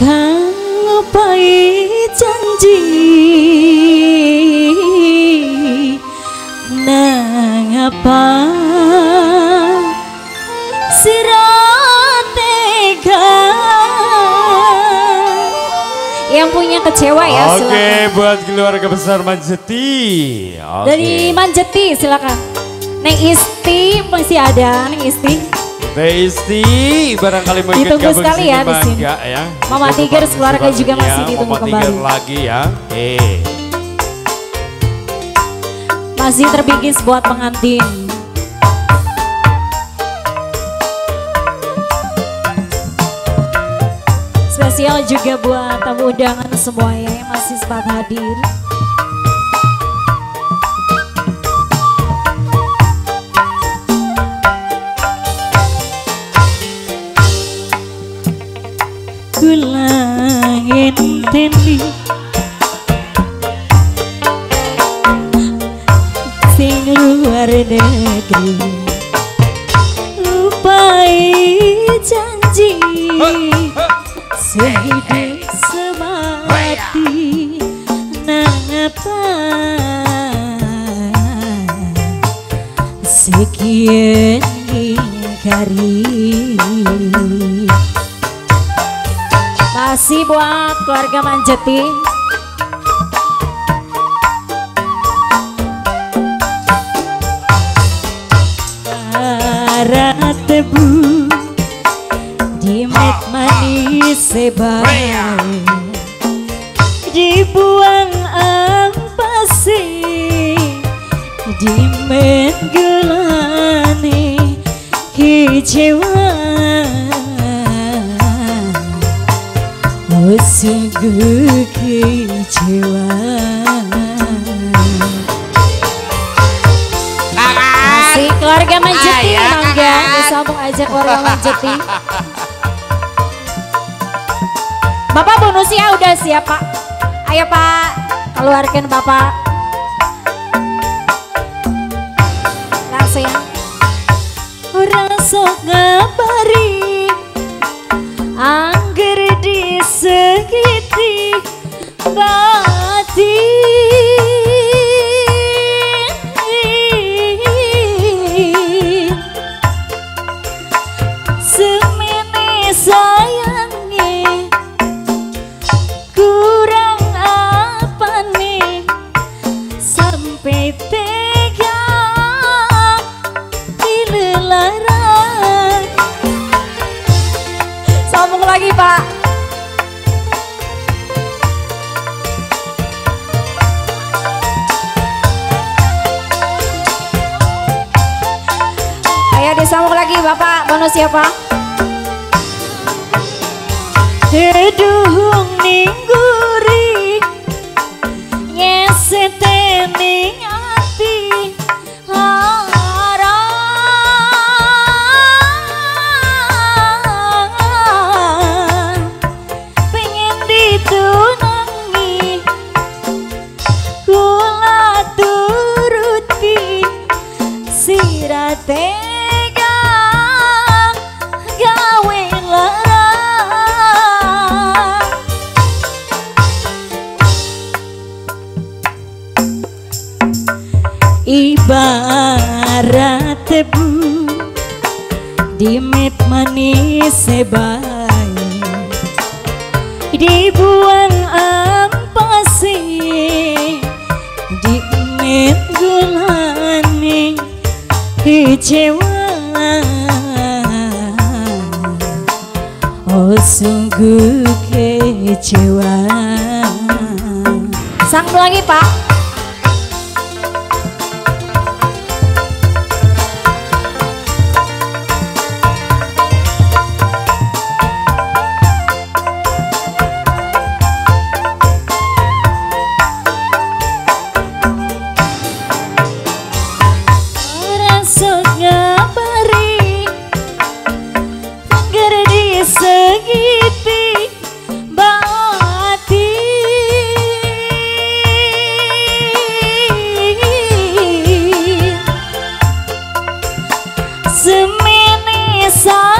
kang ngupai janji nang apa tega yang punya kecewa ya Oke silakan. buat keluarga besar Manjeti Oke. dari Manjeti silakan Neng Isti masih ada Neng Isti Teh Isti barangkali ikut Ditunggu gabung sekali ya di sini. mangga ya. Mama Tiger keluarga juga partisipasinya, masih ditunggu Mama Tiger kembali. lagi ya. Eh. masih terbingkis buat pengantin Spesial juga buat tamu undangan semuanya yang masih sempat hadir. Tendi sing luar negeri. Lupai janji. Sehidup semati. Napa sekian ingkari masih buat keluarga Manjeti. Arah tebu Dimet manis sebay Dibuang ampasi Dimet gelane Kecewa sungguh kecewa Masih keluarga Manjeti mangga disambung aja keluarga Manjeti. Bapak bonusnya udah siap Pak. Ayo Pak, keluarkan Bapak. Langsung ya. Ora sok ngabari Bye. Bapak, bonus siapa? Teduhung ningguri Ngesete ibarat tebu dimet manis sebay dibuang ampasi dimet gulane kecewa. Oh sungguh kecewa. Sang lagi pak Segiti bati Semene sayange